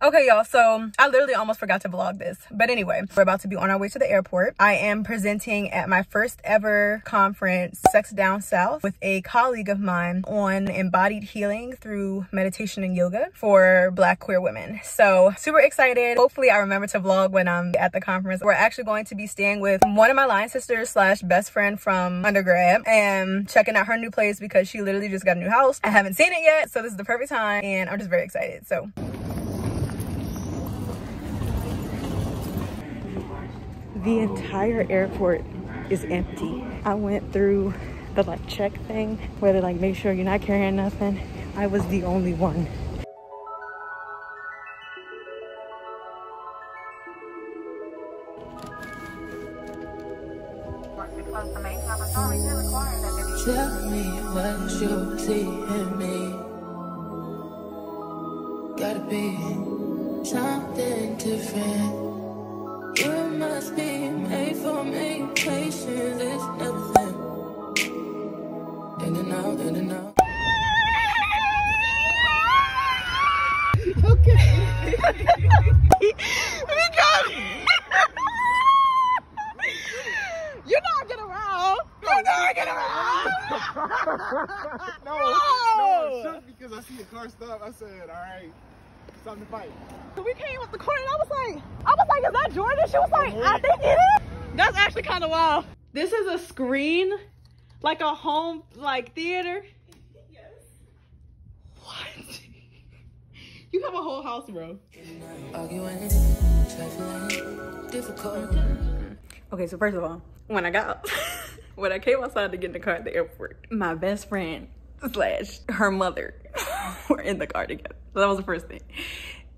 Okay, y'all, so I literally almost forgot to vlog this. But anyway, we're about to be on our way to the airport. I am presenting at my first ever conference, Sex Down South, with a colleague of mine on embodied healing through meditation and yoga for black queer women. So super excited. Hopefully I remember to vlog when I'm at the conference. We're actually going to be staying with one of my line sisters slash best friend from undergrad and checking out her new place because she literally just got a new house. I haven't seen it yet, so this is the perfect time and I'm just very excited. So the entire airport is empty. I went through the like check thing where they like make sure you're not carrying nothing. I was the only one. Tell me what you see in me. Gotta be something different. You must be made for me. Patience is everything. In and out, in and out. You're not getting around. You're not getting around. No, no, I shook because I see the car stop. I said, all right, it's time to fight. So we came up the corner and I was like, I was like, is that Jordan? She was like, I think it is. That's actually kind of wild. This is a screen, like a home, like theater. Yes. What? You have a whole house, bro. Arguing, trifling, difficult. Okay, so first of all, when I got when I came outside to get in the car at the airport, my best friend slash her mother were in the car together. So that was the first thing.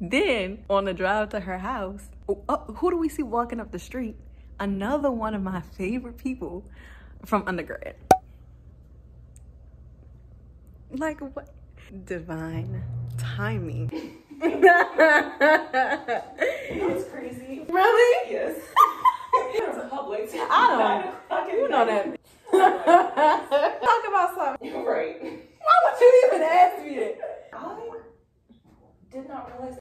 Then on the drive to her house, uh, who do we see walking up the street? Another one of my favorite people from undergrad. Like what? Divine timing. That's crazy. Really? Yes. It's a public. I don't. You know that. Talk about something. You're right. Why would you even ask me that? I did not realize.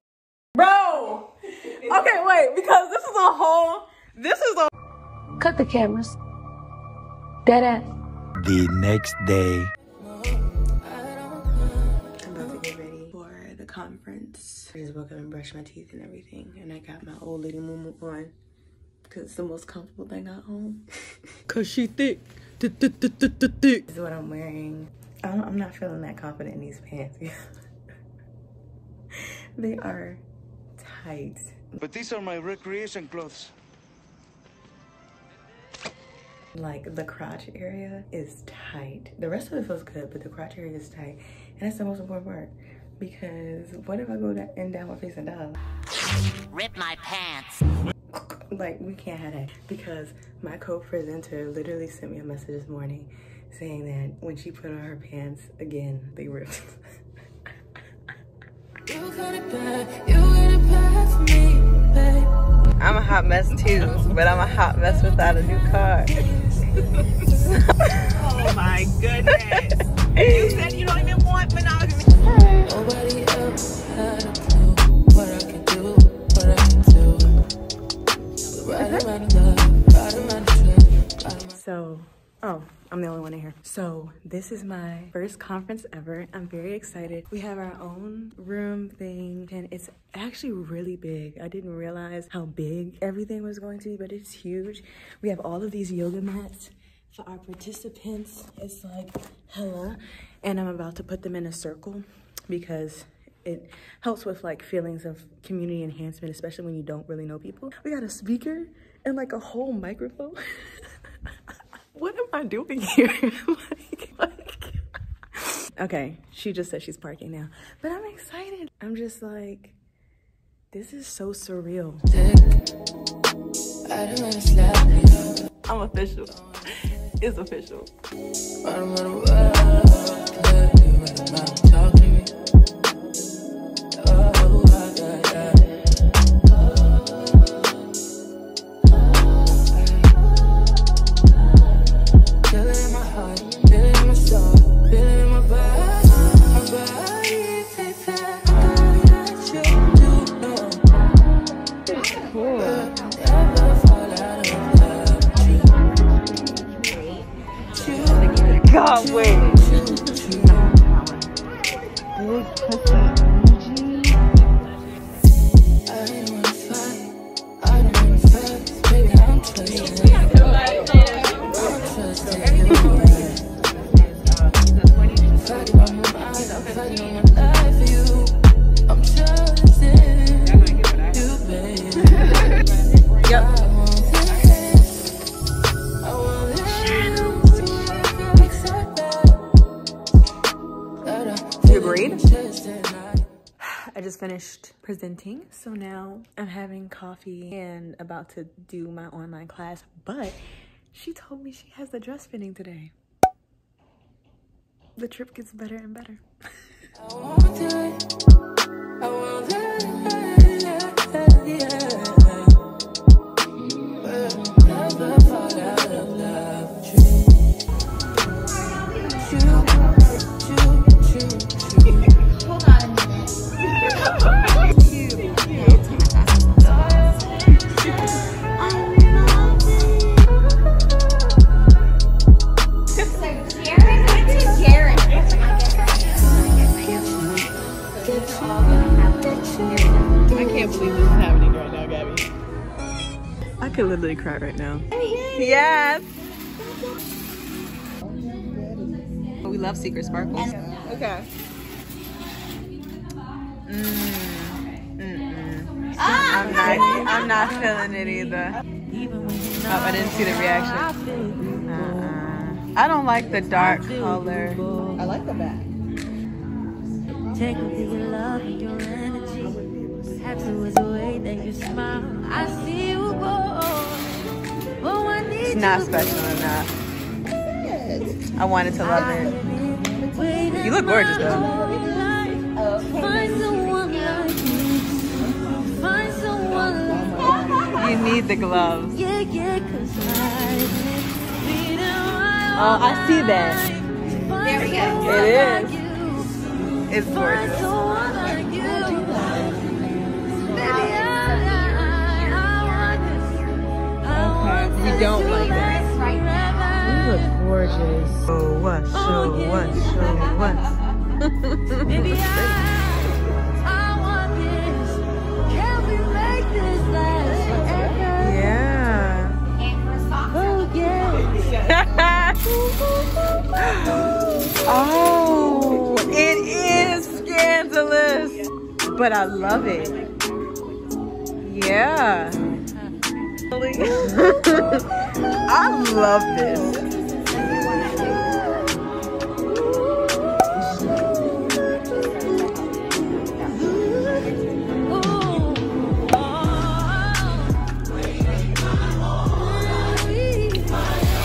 Bro! Okay, wait, because this is a whole. This is a. Cut the cameras. Dead ass. The next day. I'm about to get ready for the conference. I just woke up and brushed my teeth and everything, and I got my old lady moo on. Cause it's the most comfortable thing at home. Cause she thick. Thick, thick, thick, thick, thick, thick. This is what I'm wearing. I don't, I'm not feeling that confident in these pants. they are tight. But these are my recreation clothes. Like the crotch area is tight. The rest of it feels good, but the crotch area is tight. And that's the most important part. Because what if I go da- and down my face and die? Rip my pants. Like, we can't have that. Because my co-presenter literally sent me a message this morning saying that when she put on her pants again, they ripped. hot mess too, but I'm a hot mess without a new car. Oh my goodness. you said you don't even want monogamy. Nobody else had a clue what I can do, what I can do. Right around love, right around the trip, So, oh, I'm the only one in here. So, this is my first conference ever. I'm very excited. We have our own room thing, and it's actually really big. I didn't realize how big everything was going to be, but it's huge. We have all of these yoga mats for our participants. It's like hella, and I'm about to put them in a circle because it helps with like feelings of community enhancement, especially when you don't really know people. We got a speaker and like a whole microphone. what am I doing here? like, like, okay, she just said she's parking now, but I'm excited. I'm just like, this is so surreal. I don't wanna. I'm official. It's official. Oh, wait. Finished presenting, so now I'm having coffee and about to do my online class. But she told me she has the dress fitting today. The trip gets better and better. I can't believe this is happening right now, Gabby. I could literally cry right now. Yes. We love Secret Sparkles. Okay. Mm. I'm not. I'm not feeling it either. Oh, I didn't see the reaction. Uh-uh. I don't like the dark color. I like the back. Take me your love and your energy. Happy was the way that you smile. I see you go. Oh, I need It's not special enough. I wanted to love it. You look gorgeous though. Find someone like me. Find someone like You need the gloves. Yeah, yeah, cause I Oh, I see that. There we go. It is. It's gorgeous. someone like you. Baby, I, I, I want this. I want You this don't like that. last forever. look gorgeous. Show what? Oh, Show what? Show what? Baby, I, I want this. Can we make this last forever? Yeah. Oh, yeah. oh, but I love it. Yeah. I love this.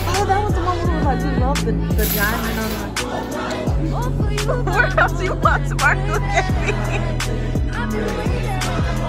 Oh, the the, diamond on the. Where else you want sparkle at me? Yeah.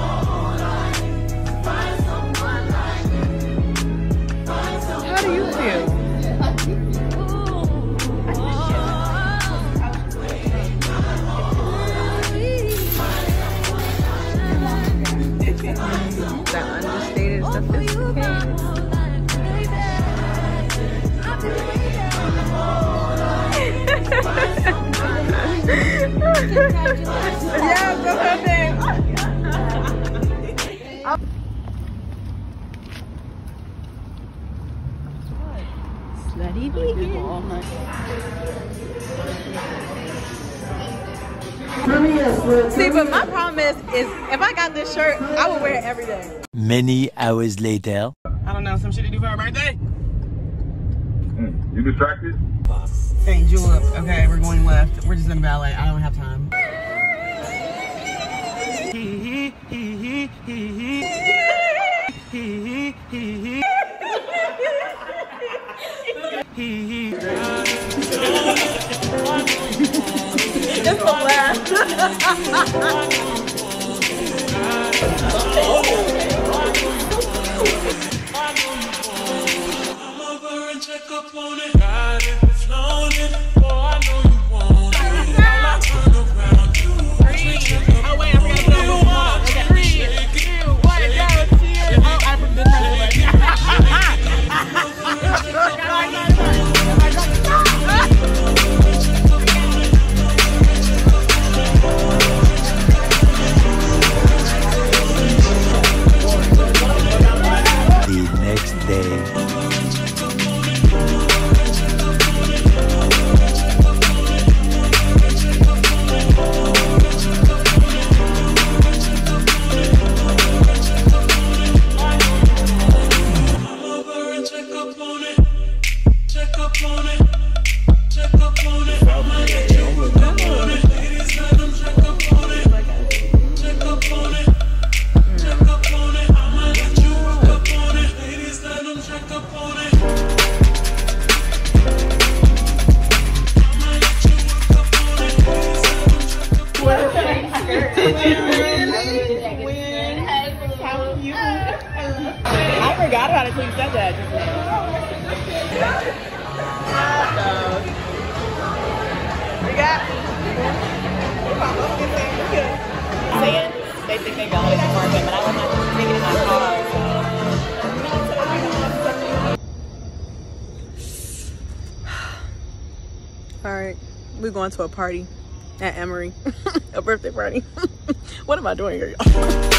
Slutty See, but my problem is, is if I got this shirt, I would wear it every day. Many hours later. I don't know, some shit to do for her birthday. Mm, you distracted? Hey, Julep. Okay, we're going left. We're just in ballet. I don't have time. Just the laugh. It but I was not thinking in my car. All right, we're going to a party at Emory, a birthday party. what am I doing here, y'all?